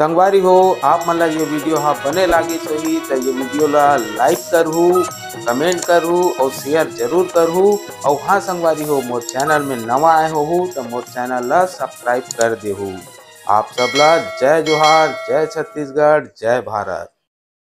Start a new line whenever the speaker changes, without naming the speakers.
संगवारी हो, आप मन ला ये वीडियो हा बने लागिस होही तो ये वीडियो ला लाइक करहू कमेंट करहू और शेयर ज़रूर करहू और हाँ संगवारी हो, मोर चैनल में नवा आए हो तो मोर चैनल ला सब्सक्राइब कर देहू। आप सबला जय जोहार, जय छत्तीसगढ़, जय भारत।